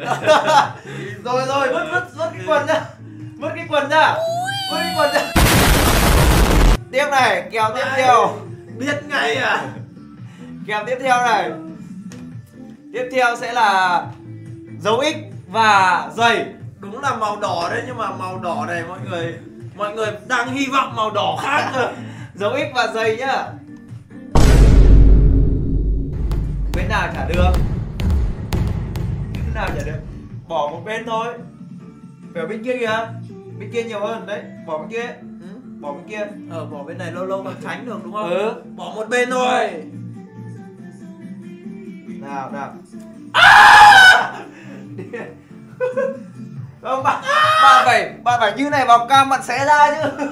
rồi rồi vứt vứt vứt cái quần ra vứt cái quần ra vứt cái quần ra tiếp này kèo tiếp theo. biết ngay à? Kèo tiếp theo này. Tiếp theo sẽ là dấu x và giày. Đúng là màu đỏ đấy nhưng mà màu đỏ này mọi người mọi người đang hy vọng màu đỏ khác cơ. Dấu x và giày nhá. Bên nào chả được nào chả được. Bỏ một bên thôi. Ở bên kia kìa. Bên kia nhiều hơn. Đấy bỏ bên kia. Ừ. bỏ bên kia. Ờ bỏ bên này lâu lâu còn tránh được đúng không? Ừ. Bỏ một bên thôi. Nào nào. Không bạn bạn phải bạn phải như này vào cam bạn xé ra chứ.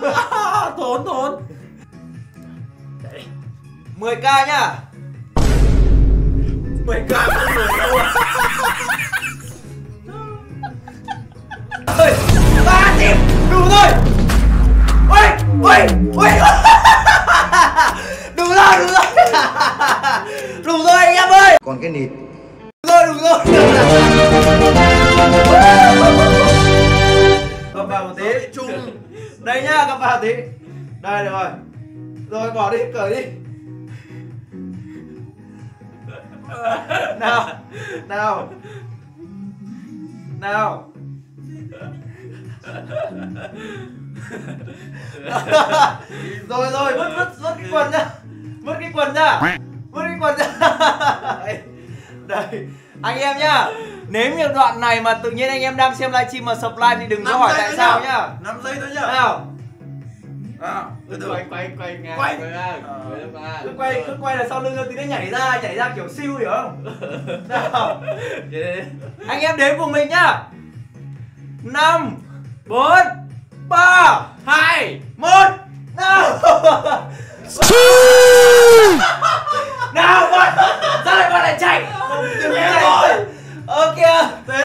Thốn thốn 10k nhá. 10 k không mười đâu còn cái nịt. Đủ rồi đủ rồi. Cầm vào một tí. Chung. Đây nhá cầm vào tí. Đây được rồi. Rồi bỏ đi cởi đi. Nào nào. Nào. Rồi rồi vứt vứt vứt cái quần ra vứt cái quần ra vứt cái quần ra anh em nhá nếu như đoạn này mà tự nhiên anh em đang xem livestream mà sập like thì đừng có hỏi tại sao nhá. 5 giây thôi nhá. Nào. Nào từ từ. Quay quay quay ngang Quay. Ờ. cứ quay cứ quay là sau lưng tí nó nhảy ra nhảy ra kiểu siêu hiểu không? Nào. Anh em đến cùng mình nhá. Năm bốn ba hai một. Nào